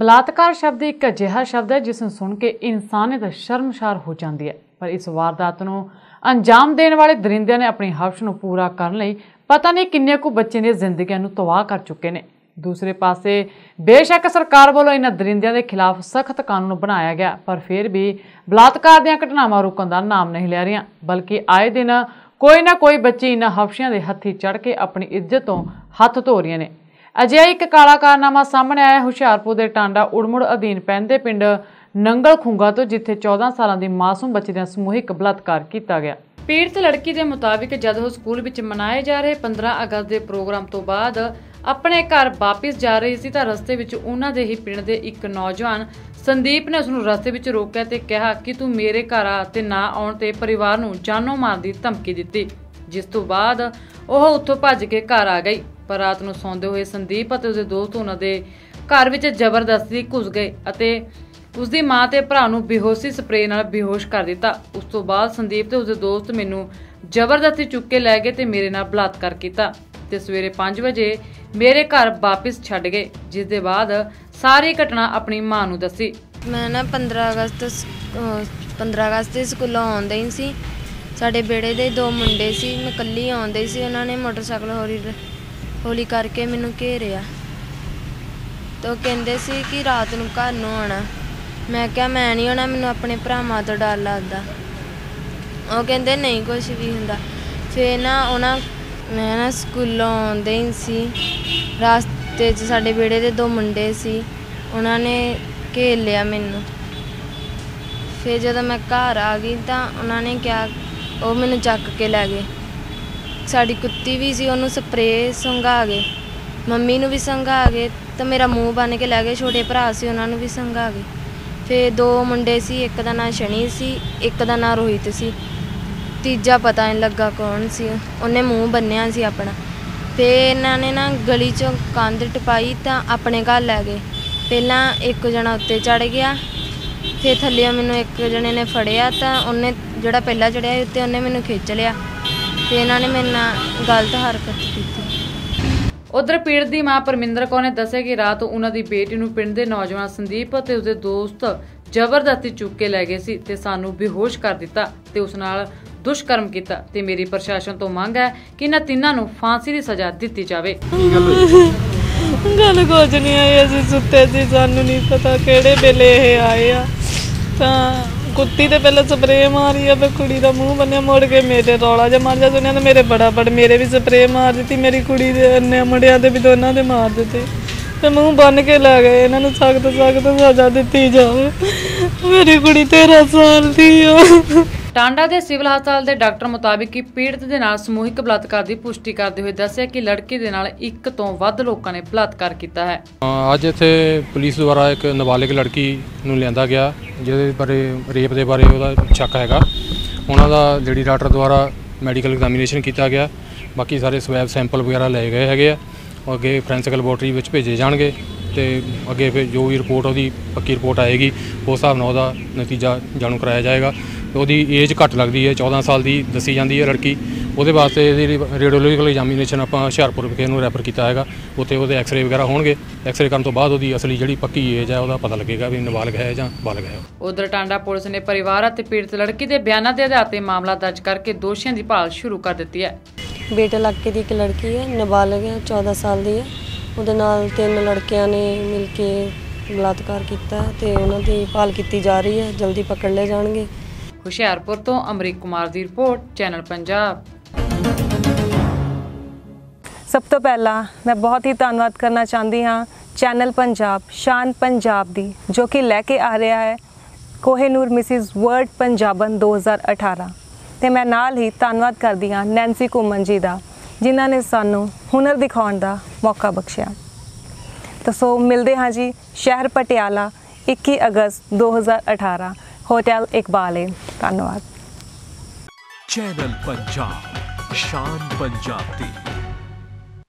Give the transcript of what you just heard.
ਬਲਾਤਕਾਰ ਸ਼ਬਦ ਇੱਕ ਅਜਿਹਾ ਸ਼ਬਦ ਹੈ ਜਿਸ ਨੂੰ ਸੁਣ ਕੇ ਇਨਸਾਨੀਅਤ ਸ਼ਰਮਸ਼ਾਰ ਹੋ ਜਾਂਦੀ ਹੈ। ਪਰ ਇਸ ਵਾਰਦਾਤ ਨੂੰ ਅੰਜਾਮ ਦੇਣ ਵਾਲੇ ਦਰਿੰਦਿਆਂ ਨੇ ਆਪਣੀ ਹਵਸ਼ ਨੂੰ ਪੂਰਾ ਕਰਨ ਲਈ ਪਤਾ ਨਹੀਂ ਕਿੰਨੇ ਕੁ ਬੱਚੇ ਦੀਆਂ ਜ਼ਿੰਦਗੀਆਂ ਨੂੰ ਤਬਾਹ ਕਰ ਚੁੱਕੇ ਨੇ। ਦੂਸਰੇ ਪਾਸੇ, ਬੇਸ਼ੱਕ ਸਰਕਾਰ ਵੱਲੋਂ ਇਹਨਾਂ ਦਰਿੰਦਿਆਂ ਦੇ ਖਿਲਾਫ ਸਖਤ ਕਾਨੂੰਨ ਬਣਾਇਆ ਗਿਆ, ਪਰ ਫਿਰ ਵੀ ਬਲਾਤਕਾਰ ਦੀਆਂ ਘਟਨਾਵਾਂ ਰੁਕਣ ਦਾ ਨਾਮ ਨਹੀਂ ਲੈ ਰਹੀਆਂ, ਬਲਕਿ ਆਏ ਦਿਨ ਕੋਈ ਨਾ ਕੋਈ ਬੱਚੀ ਇਹਨਾਂ ਹਵਸ਼ਿਆਂ ਦੇ ਹੱਥੀ ਚੜ ਕੇ ਆਪਣੀ ਇੱਜ਼ਤ ਤੋਂ ਹੱਥ ਧੋ ਰਹੀਆਂ ਨੇ। ਅਜਿਹਾ ਇੱਕ ਕਾਲਾ ਕਾਰਨਾਮਾ ਸਾਹਮਣੇ ਆਇਆ ਹੁਸ਼ਿਆਰਪੁਰ ਦੇ ਟਾਂਡਾ ਉੜਮੁੜ ਅਧੀਨ ਪੈਂਦੇ ਪਿੰਡ ਨੰਗਲ ਖੁੰਗਾ ਤੋਂ, ਜਿੱਥੇ 14 ਸਾਲਾਂ ਦੀ ਮਾਸੂਮ ਬੱਚੀ ਦਾ ਸਮੂਹਿਕ ਬਲਾਤਕਾਰ ਕੀਤਾ ਗਿਆ। ਪੀੜਤ ਲੜਕੀ ਦੇ ਮੁਤਾਬਿਕ ਜਦ ਉਹ ਸਕੂਲ ਵਿੱਚ ਮਨਾਏ ਜਾ ਰਹੇ 15 ਅਗਸਤ ਦੇ ਪ੍ਰੋਗਰਾਮ ਤੋਂ ਬਾਅਦ ਆਪਣੇ ਘਰ ਵਾਪਸ ਜਾ ਰਹੀ ਸੀ ਤਾਂ ਰਸਤੇ ਵਿੱਚ ਉਹਨਾਂ ਦੇ ਹੀ ਪਿੰਡ ਦੇ ਇੱਕ ਨੌਜਵਾਨ ਸੰਦੀਪ ਨੇ ਉਸ ਨੂੰ ਰਸਤੇ ਵਿੱਚ ਰੋਕਿਆ ਤੇ ਕਿਹਾ ਕਿ ਤੂੰ ਮੇਰੇ ਘਰ ਆ ਤੇ ਨਾ ਆਉਣ ਤੇ ਪਰਿਵਾਰ ਨੂੰ ਜਾਨੋਂ ਮਾਰਨ ਦੀ ਧਮਕੀ ਦਿੱਤੀ, ਜਿਸ ਤੋਂ ਬਾਅਦ ਉਹ ਉੱਥੋਂ ਭੱਜ ਕੇ ਘਰ ਆ ਗਈ। ਪਰ ਰਾਤ ਨੂੰ ਸੌਂਦੇ ਹੋਏ ਸੰਦੀਪ ਅਤੇ ਉਸਦੇ ਦੋਸਤ ਉਹਨਾਂ ਦੇ ਘਰ ਵਿੱਚ ਜ਼ਬਰਦਸਤੀ ਘੁਸ ਗਏ ਅਤੇ ਉਸਦੀ ਮਾਂ ਤੇ ਭਰਾ ਨੂੰ ਬੇਹੋਸ਼ੀ ਸਪਰੇਅ ਨਾਲ ਬੇਹੋਸ਼ ਕਰ ਦਿੱਤਾ। ਉਸ ਤੋਂ ਬਾਅਦ ਸੰਦੀਪ ਤੇ ਉਸਦੇ ਦੋਸਤ ਮੈਨੂੰ ਜ਼ਬਰਦਸਤੀ ਚੁੱਕ ਕੇ ਲੈ ਗਏ ਤੇ ਮੇਰੇ ਨਾਲ ਬਲਾਤਕਾਰ ਕੀਤਾ ਤੇ ਸਵੇਰੇ 5 ਵਜੇ ਮੇਰੇ ਘਰ ਵਾਪਸ ਛੱਡ ਗਏ ਜਿਸ ਦੇ ਬਾਅਦ ਸਾਰੀ ਘਟਨਾ ਆਪਣੀ ਮਾਂ ਨੂੰ ਦੱਸੀ। ਮੈਂ ਨਾ 15 ਅਗਸਤ ਸ- 15 ਅਗਸਤ ਦੇ ਸਕੂਲੋਂ ਆਉਂਦੇ ਸੀ। ਸਾਡੇ ਬੇੜੇ ਦੇ ਦੋ ਮੁੰਡੇ ਸੀ, ਮੈਂ ਇਕੱਲੀ ਆਉਂਦੇ ਸੀ, ਉਹਨਾਂ ਨੇ ਮੋਟਰਸਾਈਕਲ ਹੌਲੀ ਹੌਲੀ ਕਰਕੇ ਮੈਨੂੰ ਘੇਰਿਆ। ਤੇ ਉਹ ਕਹਿੰਦੇ ਸੀ ਕਿ ਰਾਤ ਨੂੰ ਘਰ ਨੂੰ ਆਉਣਾ। ਮੈਂ ਕਿਹਾ, ਮੈਂ ਨਹੀਂ ਆਉਣਾ, ਮੈਨੂੰ ਆਪਣੇ ਭਰਾਵਾਂ ਤੋਂ ਡਰ ਲੱਗਦਾ। ਉਹ ਕਹਿੰਦੇ, ਨਹੀਂ ਕੁਝ ਵੀ ਹੁੰਦਾ। ਫੇਰ ਨਾ ਉਹਨਾਂ ਮੈਂ ਨਾ ਸਕੂਲੋਂ ਆਉਂਦੇ ਹੀ ਸੀ। ਰਾਸਤੇ 'ਚ ਸਾਡੇ ਵਿਹੜੇ ਦੇ ਦੋ ਮੁੰਡੇ ਸੀ। ਉਹਨਾਂ ਨੇ ਘੇਰ ਲਿਆ ਮੈਨੂੰ। ਫਿਰ ਜਦੋਂ ਮੈਂ ਘਰ ਆ ਗਈ ਤਾਂ ਉਹਨਾਂ ਨੇ ਕਿਹਾ, ਉਹ ਮੈਨੂੰ ਚੱਕ ਕੇ ਲੈ ਗਏ। ਸਾਡੀ ਕੁੱਤੀ ਵੀ ਸੀ, ਉਹਨੂੰ ਸਪਰੇਅ ਸੰਘਾ ਗਏ ਮੰਮੀ ਨੂੰ ਵੀ ਸੰਘਾ ਗਏ ਤਾਂ ਮੇਰਾ ਮੂੰਹ ਬੰਨ ਕੇ ਲੈ ਗਏ, ਛੋਟੇ ਭਰਾ ਸੀ, ਉਹਨਾਂ ਨੂੰ ਵੀ ਸੰਘਾ ਗਏ ਫਿਰ ਦੋ ਮੁੰਡੇ ਸੀ, ਇੱਕ ਦਾ ਨਾਂ ਸ਼ਨੀ ਸੀ, ਇੱਕ ਦਾ ਨਾਂ ਰੋਹਿਤ ਸੀ। ਤੀਜਾ ਪਤਾ ਨਹੀਂ ਲੱਗਾ ਕੌਣ ਸੀ, ਉਹਨੇ ਮੂੰਹ ਬੰਨਿਆ ਸੀ ਆਪਣਾ। ਫਿਰ ਇਹਨਾਂ ਨੇ ਨਾ ਗਲੀ ਚੋਂ ਕੰਧ ਟਪਾਈ ਤਾਂ ਆਪਣੇ ਘਰ ਲੈ ਗਏ। ਪਹਿਲਾਂ ਇੱਕ ਜਣਾ ਉੱਤੇ ਚੜ ਗਿਆ, ਫਿਰ ਥੱਲੇ ਮੈਨੂੰ ਇੱਕ ਜਣੇ ਨੇ ਫੜਿਆ ਤਾਂ ਉਹਨੇ ਜਿਹੜਾ ਪਹਿਲਾਂ ਚੜਿਆ ਸੀ, ਉੱਤੇ ਉਹਨੇ ਮੈਨੂੰ ਖਿੱਚ ਲਿਆ। ਤੇ ਇਹਨਾਂ ਨੇ ਮੇਰੇ ਨਾਲ ਗਲਤ ਹਰਕਤ ਕੀਤੀ। ਉਧਰ ਪੀੜਤ ਦੀ ਮਾਂ ਪਰਮਿੰਦਰ ਕੌਰ ਨੇ ਦੱਸਿਆ ਕਿ ਰਾਤ ਉਹਨਾਂ ਦੀ ਬੇਟੀ ਨੂੰ ਪਿੰਡ ਦੇ ਨੌਜਵਾਨ ਸੰਦੀਪ ਅਤੇ ਉਸਦੇ ਦੋਸਤ ਜ਼ਬਰਦਸਤੀ ਚੁੱਕ ਕੇ ਲੈ ਗਏ ਸੀ ਤੇ ਸਾਨੂੰ ਬੇਹੋਸ਼ ਕਰ ਦਿੱਤਾ ਤੇ ਉਸ ਨਾਲ ਦੁਸ਼ਕਰਮ ਕੀਤਾ ਤੇ ਮੇਰੀ ਪ੍ਰਸ਼ਾਸਨ ਤੋਂ ਮੰਗ ਹੈ ਕਿ ਇਹਨਾਂ ਤਿੰਨਾਂ ਨੂੰ ਫਾਂਸੀ ਦੀ ਸਜ਼ਾ ਦਿੱਤੀ ਜਾਵੇ। ਗੱਲ ਕੁਝ ਨਹੀਂ ਆਈ ਅਸੀਂ ਸੁੱਤੇ ਸੀ ਸਾਨੂੰ ਨਹੀਂ ਪਤਾ ਕਿਹੜੇ ਵੇਲੇ ਇਹ ਆਏ ਆ। ਤਾਂ ਕੁੱਤੀ ਤੇ ਪਹਿਲਾਂ ਸਪਰੇਅ ਮਾਰੀ ਆ ਫੇ ਕੁੜੀ ਦਾ ਮੂੰਹ ਬੰਨਿਆ ਮੁੜ ਕੇ ਮੇਰੇ ਰੌਲਾ ਜਿਹਾ ਮਾਰ ਜਾ ਸੁਣਿਆ ਤੇ ਮੇਰੇ ਬੜਾ ਬੜ ਮੇਰੇ ਵੀ ਸਪਰੇਅ ਮਾਰ ਦਿੱਤੀ ਮੇਰੀ ਕੁੜੀ ਦੇ ਅੰਨੇ ਮੁੰਡਿਆਂ ਦੇ ਵੀ ਦੋਨਾਂ ਦੇ ਮਾਰ ਦਿੱਤੇ। ਤੇ ਮੂੰਹ ਬੰਨ ਕੇ ਲੈ ਗਏ ਇਹਨਾਂ ਨੂੰ ਸਖਤ ਸਖਤ ਸਜ਼ਾ ਦਿੱਤੀ ਜਾਵੇ। ਮੇਰੀ ਕੁੜੀ 13 ਸਾਲ ਦੀ ਆ। ਟਾਂਡਾ ਦੇ ਸਿਵਲ ਹਸਪਤਾਲ ਦੇ ਡਾਕਟਰ ਮੁਤਾਬਿਕ ਕਿ ਪੀੜਤ ਦੇ ਨਾਲ ਸਮੂਹਿਕ ਬਲਾਤਕਾਰ ਦੀ ਪੁਸ਼ਟੀ ਕਰਦੇ ਹੋਏ ਦੱਸਿਆ ਕਿ ਲੜਕੀ ਦੇ ਨਾਲ ਇੱਕ ਤੋਂ ਵੱਧ ਲੋਕਾਂ ਨੇ ਬਲਾਤਕਾਰ ਕੀਤਾ ਹੈ। ਅੱਜ ਇੱਥੇ ਪੁਲਿਸ ਦੁਆਰਾ ਇੱਕ ਨਾਬਾਲਿਗ ਲੜਕੀ ਨੂੰ ਲਿਆਂਦਾ ਗਿਆ। ਜਿਹਦੇ ਬਾਰੇ ਰੇਪ ਦੇ ਬਾਰੇ ਉਹਦਾ ਸ਼ੱਕ ਹੈਗਾ। ਉਹਨਾਂ ਦਾ ਲੇਡੀ ਡਾਕਟਰ ਦੁਆਰਾ ਮੈਡੀਕਲ ਐਗਜ਼ਾਮੀਨੇਸ਼ਨ ਕੀਤਾ ਗਿਆ। ਬਾਕੀ ਸਾਰੇ ਸਵੈਬ ਸੈਂਪਲ ਵਗੈਰਾ ਲਏ ਗਏ ਹੈਗੇ ਆ। ਉਹ ਅੱਗੇ ਫੋਰੈਂਸਿਕ ਲੈਬੋਰਟਰੀ ਵਿੱਚ ਭੇਜੇ ਜਾਣਗੇ ਤੇ ਅੱਗੇ ਫਿਰ ਜੋ ਵੀ ਰਿਪੋਰਟ ਉਹਦੀ ਪੱਕੀ ਰਿਪੋਰਟ ਆਏਗੀ, ਉਸ ਹਿਸਾਬ ਨਾਲ ਉਹਦਾ ਨਤੀਜਾ ਜਾਣੂ ਕਰਾਇਆ ਜਾਏਗਾ। ਉਹਦੀ ਏਜ ਘੱਟ ਲੱਗਦੀ ਹੈ 14 ਸਾਲ ਦੀ ਦੱਸੀ ਜਾਂਦੀ ਹੈ ਲੜਕੀ। ਉਹਦੇ ਵਾਸਤੇ ਇਹਦੀ ਰੇਡੀਓਲੋਜੀਕਲ ਐਗਜ਼ਾਮੀਨੇਸ਼ਨ ਆਪਾਂ ਹੁਸ਼ਿਆਰਪੁਰ ਵਿਖੇ ਨੂੰ ਰੈਫਰ ਕੀਤਾ ਹੈਗਾ। ਉੱਥੇ ਉਹਦੇ ਐਕਸ-ਰੇ ਵਗੈਰਾ ਹੋਣਗੇ। ਐਕਸ-ਰੇ ਕਰਨ ਤੋਂ ਬਾਅਦ ਉਹਦੀ ਅਸਲੀ ਜਿਹੜੀ ਪੱਕੀ ਏਜ ਹੈ ਉਹਦਾ ਪਤਾ ਲੱਗੇਗਾ ਵੀ ਨਾਬਾਲਗ ਹੈ ਜਾਂ ਬਾਲਗ ਹੈ ਉਧਰ ਟਾਂਡਾ ਪੁਲਿਸ ਨੇ ਪਰਿਵਾਰ ਅਤੇ ਪੀੜਤ ਲੜਕੀ ਦੇ ਬਿਆਨਾਂ ਦੇ ਆਧਾਰ ਤੇ ਮਾਮਲਾ ਦਰਜ ਕਰਕੇ ਦੋਸ਼ੀਆਂ ਦੀ ਭਾਲ ਸ਼ੁਰੂ ਕਰ ਦਿੱਤੀ ਹੈ। ਬੇਟਾ ਇਲਾਕੇ ਦੀ ਇੱਕ ਲੜਕੀ ਹੈ ਨਾਬਾਲਗ ਹੈ 14 ਸਾਲ ਦੀ ਹੈ। ਉਹਦੇ ਨਾਲ ਤਿੰਨ ਲੜਕਿਆਂ ਨੇ ਮਿਲ ਕੇ ਬਲਾਤਕਾਰ ਕੀਤਾ ਤੇ ਉਹਨਾਂ ਦੀ ਭਾਲ ਕੀਤੀ ਜਾ ਰਹੀ ਹੈ ਜਲਦੀ ਪਕੜ ਲਏ ਜਾਣਗੇ। ਹੁਸ਼ਿਆਰਪੁਰ ਤੋਂ ਅਮਰੀਕ ਕੁਮਾਰ ਦੀ ਰਿਪੋਰਟ, ਚੈਨਲ ਪੰਜਾਬ। ਸਭ ਤੋਂ ਪਹਿਲਾਂ ਮੈਂ ਬਹੁਤ ਹੀ ਧੰਨਵਾਦ ਕਰਨਾ ਚਾਹੁੰਦੀ ਹਾਂ ਚੈਨਲ ਪੰਜਾਬ, ਸ਼ਾਨ ਪੰਜਾਬ ਦੀ, ਜੋ ਕਿ ਲੈ ਕੇ ਆ ਰਿਹਾ ਹੈ ਕੋਹੇਨੂਰ ਮਿਸਿਸ ਵਰਡ ਪੰਜਾਬਨ 2018 ਤੇ ਮੈਂ ਨਾਲ ਹੀ ਧੰਨਵਾਦ ਕਰਦੀ ਹਾਂ ਨੈਂਸੀ ਕੁਮਨ ਜੀ ਦਾ, ਜਿਨ੍ਹਾਂ ਨੇ ਸਾਨੂੰ ਹੁਨਰ ਦਿਖਾਉਣ ਦਾ ਮੌਕਾ ਬਖਸ਼ਿਆ। ਤਾਂ ਸੋ ਮਿਲਦੇ ਹਾਂ ਜੀ ਸ਼ਹਿਰ ਪਟਿਆਲਾ 21 ਅਗਸਤ 2018 ਹੋਟਲ ਇਕਬਾਲ ਏ ਧੰਨਵਾਦ। ਚੈਨਲ ਪੰਜਾਬ ਸ਼ਾਨ ਪੰਜਾਬ ਦੀ